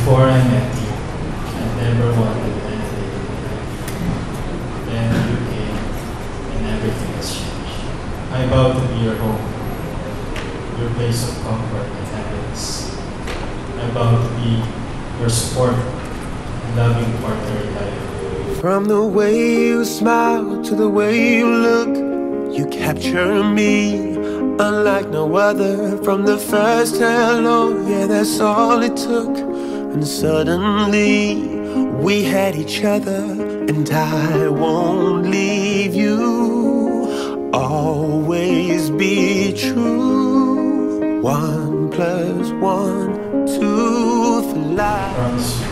Before I met you, I never wanted anything in life. Then you came, and everything has changed. I vow to be your home, your place of comfort and happiness. I vow to be your support and loving partner in life. From the way you smile to the way you look, you capture me unlike no other. From the first hello, yeah, that's all it took. And suddenly we had each other, and I won't leave you. Always be true. One plus one, two for life. promise you,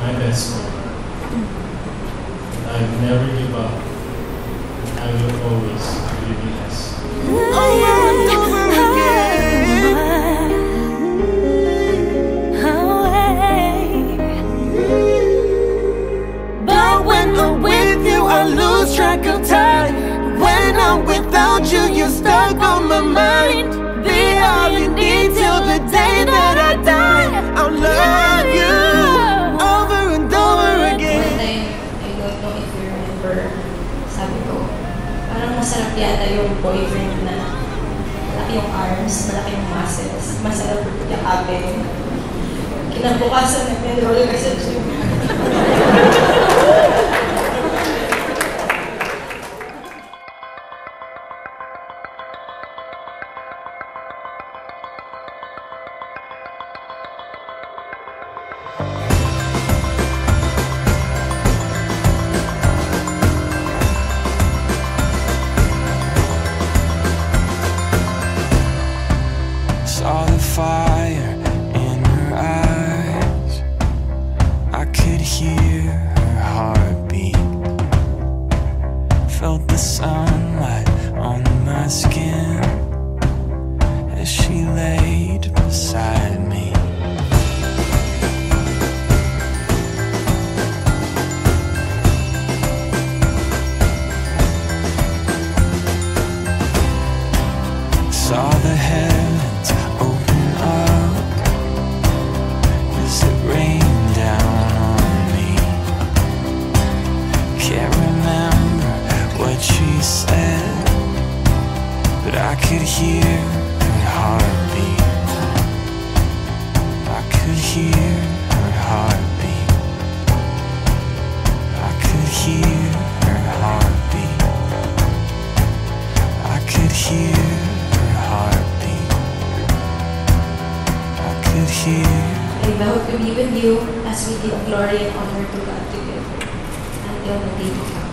my best friend. I'll never give up. I will always give you stuck on my mind. Be all you need till the day that I die. I'll love you over and over One again. time, I don't know if you remember, sabi ko, parang masarap yata yung boyfriend na malaki yung arms, malaki yung muscles, masarap yakapin. Kinabukasan na pinroll ka sa gym. Fire in her eyes. I could hear her heartbeat. Felt the sunlight on my skin as she laid beside me. Saw the heavens could hear her heartbeat. I could hear her heartbeat. I could hear her heartbeat. I could hear her heartbeat. I could hear. I vow to be with you as we give glory and honor to God together until the day of